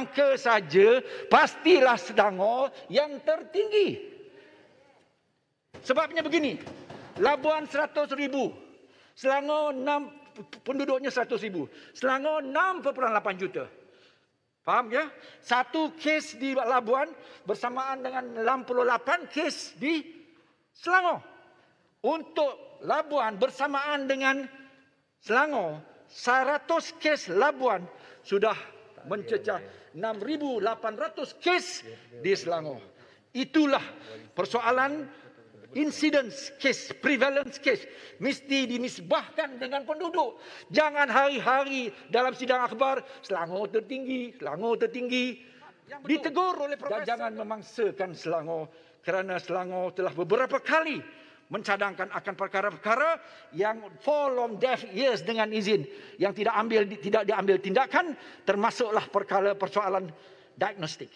angka saja, pastilah Selangor yang tertinggi. Sebabnya begini, Labuan 100 ribu, Selangor 6, penduduknya 100 ribu. Selangor 6,8 juta. Faham ya? Satu kes di Labuan bersamaan dengan 68 kes di Selangor. Untuk Labuan bersamaan dengan Selangor, 100 kes Labuan sudah mencecah 6,800 kes di Selangor. Itulah persoalan incidence case, prevalence case mesti dinisbahkan dengan penduduk. Jangan hari-hari dalam sidang akhbar Selangor tertinggi, Selangor tertinggi. Ditegur oleh profesor. Dan jangan memangsakan Selangor kerana Selangor telah beberapa kali mencadangkan akan perkara-perkara yang fall on deaf ears dengan izin yang tidak ambil tidak diambil tindakan termasuklah perkara persoalan diagnostik.